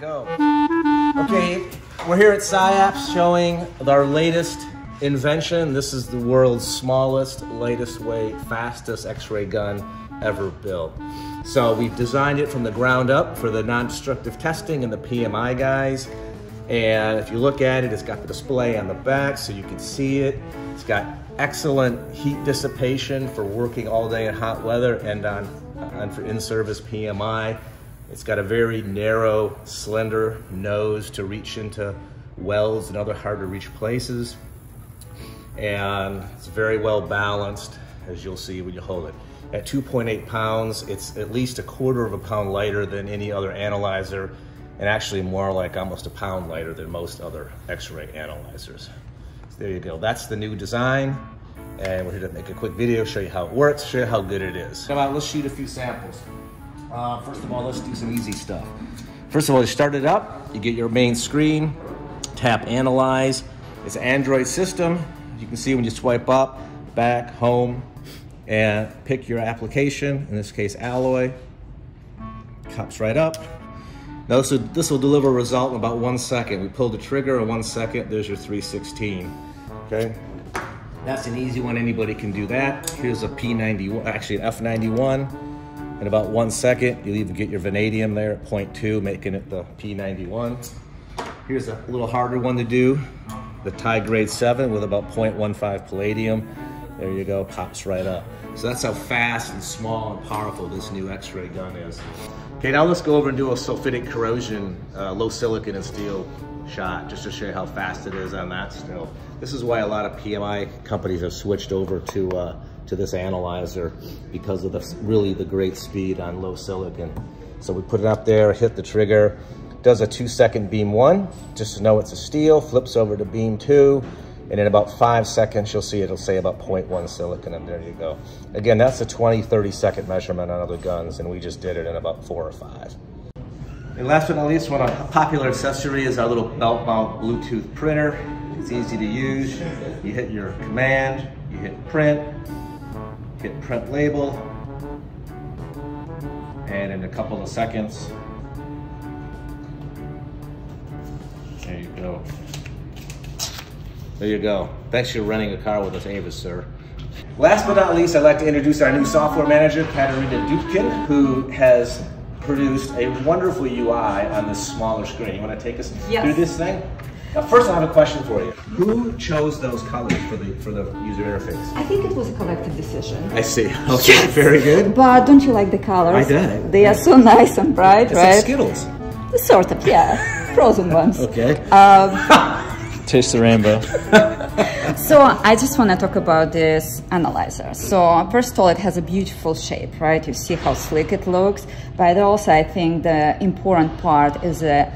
Go. Okay, we're here at SciAps showing our latest invention. This is the world's smallest, lightest weight, fastest X-ray gun ever built. So we've designed it from the ground up for the non-destructive testing and the PMI guys. And if you look at it, it's got the display on the back so you can see it. It's got excellent heat dissipation for working all day in hot weather and on, on for in-service PMI. It's got a very narrow, slender nose to reach into wells and other hard to reach places. And it's very well balanced, as you'll see when you hold it. At 2.8 pounds, it's at least a quarter of a pound lighter than any other analyzer, and actually more like almost a pound lighter than most other x-ray analyzers. So there you go, that's the new design. And we're here to make a quick video, show you how it works, show you how good it is. Come on, let's shoot a few samples. Uh, first of all, let's do some easy stuff. First of all, you start it up, you get your main screen, tap Analyze. It's an Android system. You can see when you swipe up, back, home, and pick your application, in this case, Alloy. Pops right up. Now this will, this will deliver a result in about one second. We pull the trigger in one second, there's your 316, okay? That's an easy one, anybody can do that. Here's a P91, actually an F91. In about one second, you'll even get your vanadium there at 0.2, making it the P91. Here's a little harder one to do, the Ti Grade 7 with about 0.15 palladium. There you go, pops right up. So that's how fast and small and powerful this new X-ray gun is. Okay, now let's go over and do a sulfidic corrosion, uh, low silicon and steel shot, just to show you how fast it is on that still. This is why a lot of PMI companies have switched over to uh, to this analyzer because of the really the great speed on low silicon. So we put it up there, hit the trigger, does a two second beam one, just to know it's a steel, flips over to beam two, and in about five seconds, you'll see it'll say about 0.1 silicon, and there you go. Again, that's a 20, 30 second measurement on other guns, and we just did it in about four or five. And last but not least, one popular accessory is our little belt mount Bluetooth printer. It's easy to use. You hit your command, you hit print, hit print label, and in a couple of seconds, there you go. There you go. Thanks for renting a car with us, Avis, sir. Last but not least, I'd like to introduce our new software manager, Katarina Dupkin, who has produced a wonderful UI on this smaller screen. You want to take us yes. through this thing? Now, first, I have a question for you. Who chose those colors for the for the user interface? I think it was a collective decision. I see. Okay, yes. very good. But don't you like the colors? I did. They are so nice and bright, it's right? Like Skittles. Sort of, yeah. Frozen ones. Okay. Um, Taste the rainbow. so I just want to talk about this analyzer. So first of all, it has a beautiful shape, right? You see how slick it looks. But also, I think the important part is the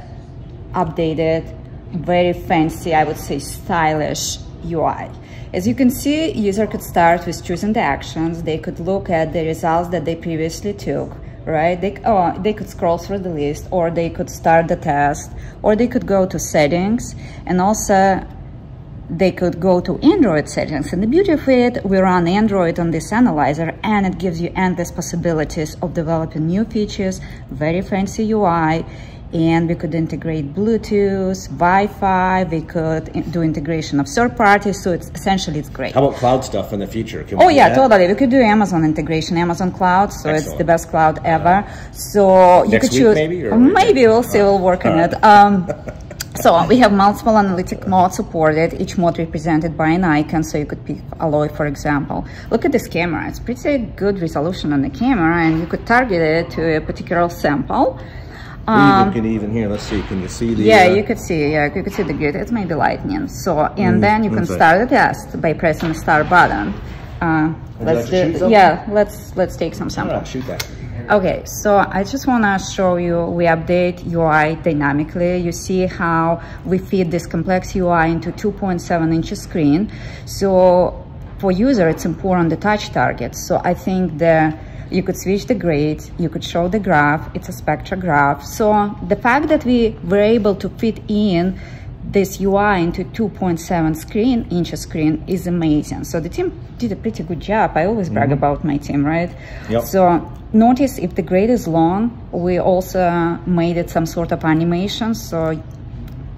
updated very fancy, I would say stylish UI. As you can see, user could start with choosing the actions. They could look at the results that they previously took, right? They, oh, they could scroll through the list or they could start the test or they could go to settings and also they could go to Android settings. And the beauty of it, we run Android on this analyzer and it gives you endless possibilities of developing new features, very fancy UI, and we could integrate Bluetooth, Wi-Fi, we could do integration of third parties, so it's essentially it's great. How about cloud stuff in the future? oh yeah, that? totally. We could do Amazon integration, Amazon Cloud, so Excellent. it's the best cloud ever. So you could choose maybe, maybe we'll see, we'll work on it. Um, so we have multiple analytic modes supported, each mode represented by an icon, so you could pick Alloy, for example. Look at this camera, it's pretty good resolution on the camera, and you could target it to a particular sample. Um, you can even here. Let's see. Can you see the? Yeah, uh, you could see. Yeah, you could see the good. It's maybe lightning. So, and mm, then you can start the test by pressing the start button. Uh, let's do. Yeah, let's let's take some samples. Right, shoot that. Okay, so I just want to show you, we update UI dynamically. You see how we feed this complex UI into 2.7 inch screen. So for user, it's important the touch target. So I think the you could switch the grade, you could show the graph, it's a spectra graph. So the fact that we were able to fit in this UI into 2.7 screen, inch screen is amazing. So the team did a pretty good job. I always brag mm -hmm. about my team, right? Yep. So notice if the grade is long, we also made it some sort of animation. So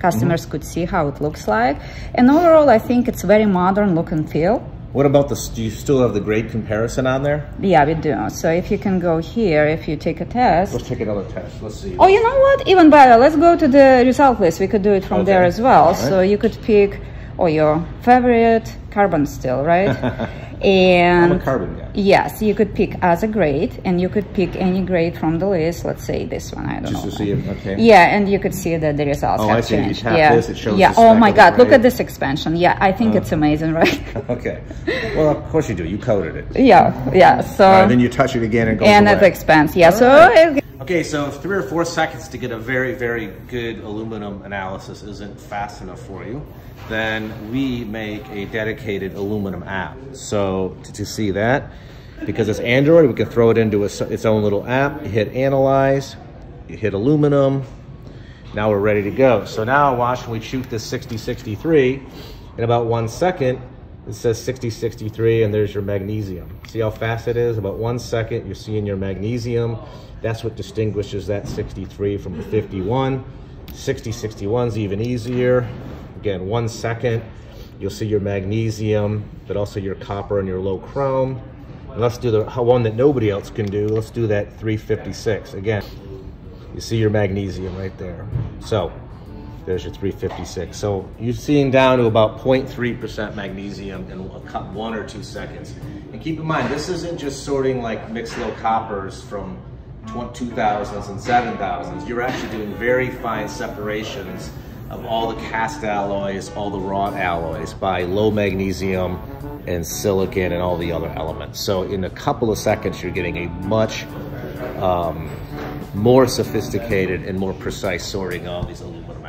customers mm -hmm. could see how it looks like. And overall, I think it's very modern look and feel. What about the, do you still have the grade comparison on there? Yeah, we do. So if you can go here, if you take a test. Let's take another test. Let's see. Oh, you know what? Even better. Let's go to the result list. We could do it from okay. there as well. Right. So you could pick, oh, your favorite carbon steel, right? And I'm a carbon guy. Yes, you could pick as a grade, and you could pick any grade from the list. Let's say this one. I don't Just know. to see it. Okay. Yeah, and you could see that the results oh, have I see. changed. You tap yeah. this, it shows. Yeah. Oh my God! Look at this expansion. Yeah, I think uh, it's amazing, right? okay. Well, of course you do. You coded it. Yeah. Yeah. So. Uh, then you touch it again and it goes And away. it expands. Yeah. All so. Right. Okay, so three or four seconds to get a very, very good aluminum analysis isn't fast enough for you then we make a dedicated aluminum app. So to, to see that, because it's Android, we can throw it into a, its own little app. Hit analyze, you hit aluminum. Now we're ready to go. So now watch when we shoot this 6063, in about one second, it says 6063 and there's your magnesium. See how fast it is? About one second, you're seeing your magnesium. That's what distinguishes that 63 from the 51. 6061 is even easier. Again, one second, you'll see your magnesium, but also your copper and your low chrome. And let's do the one that nobody else can do. Let's do that 356. Again, you see your magnesium right there. So there's your 356. So you're seeing down to about 0.3% magnesium in one or two seconds. And keep in mind, this isn't just sorting like mixed low coppers from 2000s and 7000s. You're actually doing very fine separations of all the cast alloys, all the wrought alloys by low magnesium and silicon and all the other elements. So in a couple of seconds, you're getting a much um, more sophisticated and more precise sorting of these aluminum